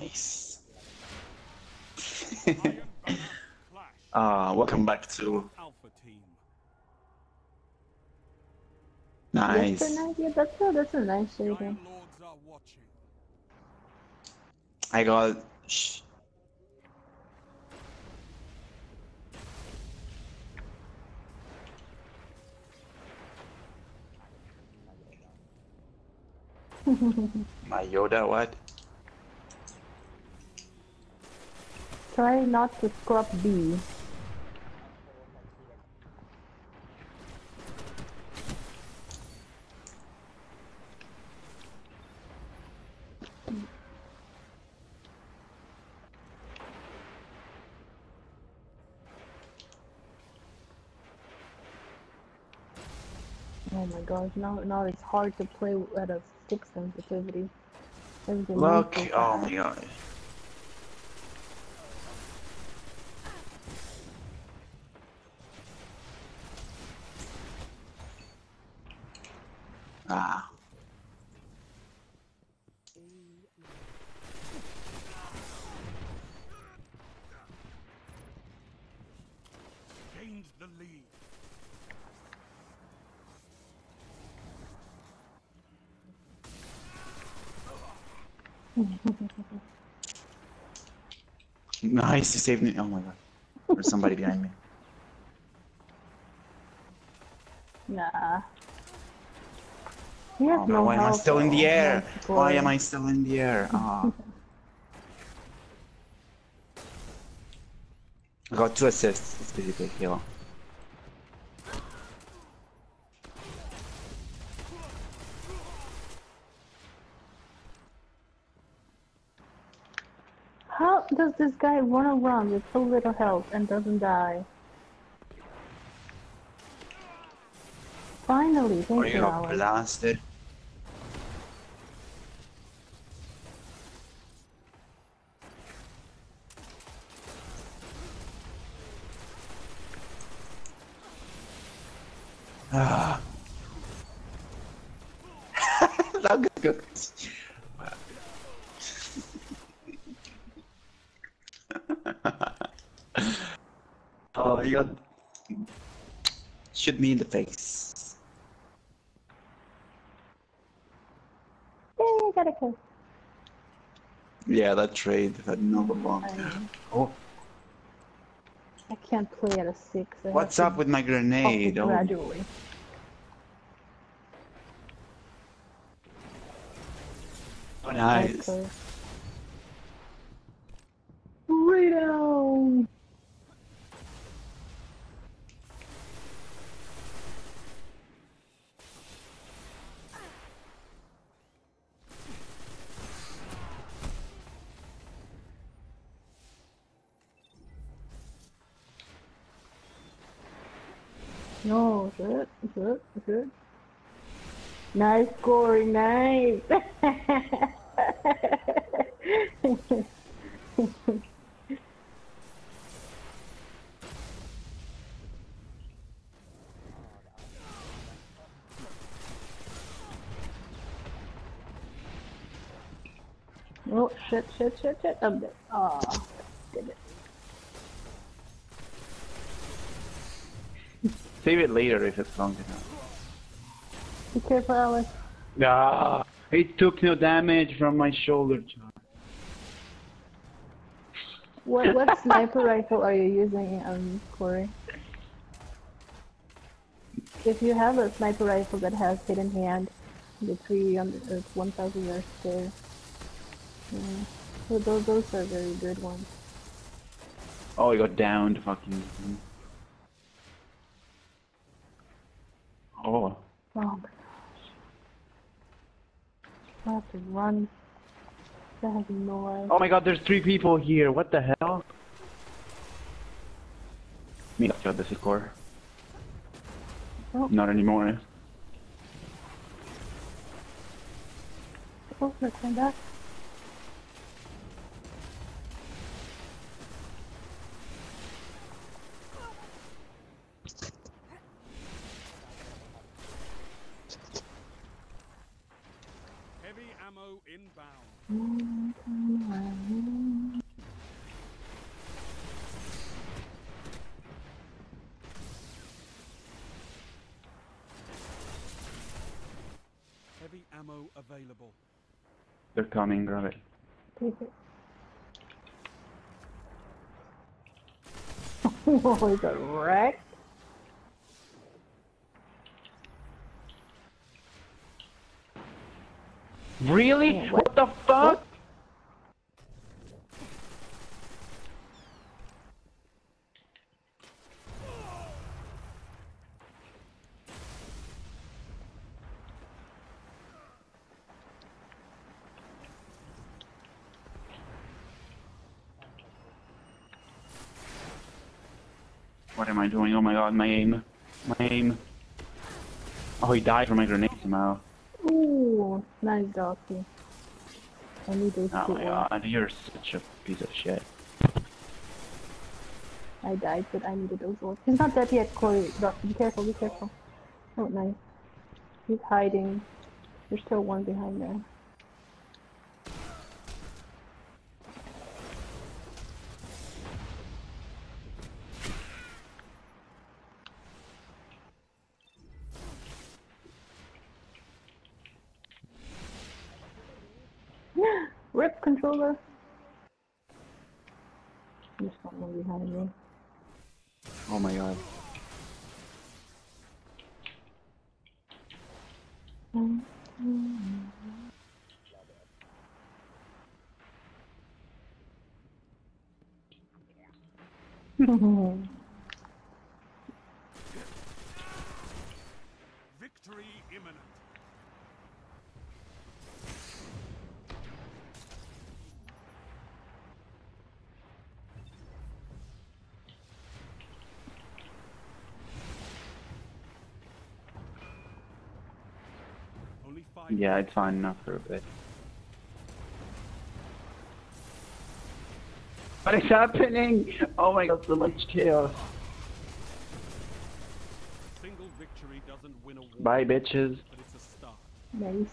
Nice. Iron uh, welcome back to Alpha Team. nice. That's a nice. Yeah, that's a that's a nice shading. Giant Lords are watching. I got. Shh. My Yoda, what? Try not to scrub B. Oh my gosh, now now it's hard to play at a stick sensitivity. Look, oh my god. Ah. Gained the lead. Nice, you saved me. Oh my god. There's somebody behind me. Nah. He has Oh, no why am I still in the air? Why am. I still in the air? Ah. I got two assists. It's basically a kill. How does this guy run around with so little health and doesn't die? Finally, thank you you, got Alex. blasted. Ah. At this. oh, you got shoot me in the face. Yay, got a kill. Yeah, that trade had no bomb. Oh, I can't play at a six. I what's up with my grenade? Oh, gradually. Oh, nice. Okay. Burrito! No, good, good, good. Nice scoring, nice. oh shit, shit, shit, shit. I'm dead. Oh, did it. Save it later if it's long enough. Be careful, Alex. Ah, it took no damage from my shoulder charge. What what sniper rifle are you using, um, Corey? If you have a sniper rifle that has hidden hand, the three on the uh, 1,000 yards there. Yeah. So those those are very good ones. Oh, I got downed, fucking. Oh, Oh my gosh. I have to run. I have no life. oh my god, there's three people here. What the hell? Me, got this is core. Oh. Not anymore. Oh, let's come back. Heavy ammo inbound. Heavy ammo available. They're coming, grab it. Oh, he got wrecked. Really? Yeah, what the fuck? What am I doing? Oh my god, my aim. My aim. Oh, he died from my grenade somehow. Ooh, nice doggy. I need those Oh my god, you're such a piece of shit. I died, but I needed those ones. He's not dead yet, Corey. Be careful, be careful. Oh, nice. He's hiding. There's still one behind there. Rip controller. There's someone behind me. Oh my god. Victory imminent. Yeah, it's fine enough for a bit. What is happening? Oh my god, so much chaos. Single victory doesn't win a war, Bye, bitches. but it's a start. nice.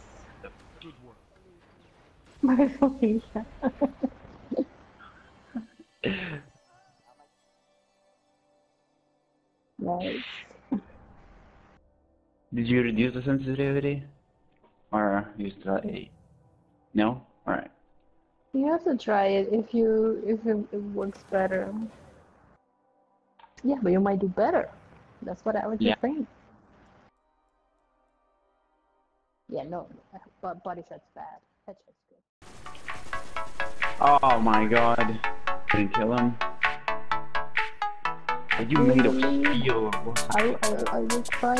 Good work. My Felicia. nice. Did you reduce the sensitivity? Or use the 8? No? Alright. You have to try it if you if it, it works better. Yeah, but you might do better. That's what I was Yeah. just saying. Yeah, no, but body shot's bad. Headshot's good. Oh my god. Didn't kill him. Are you made of steel? I I, I will try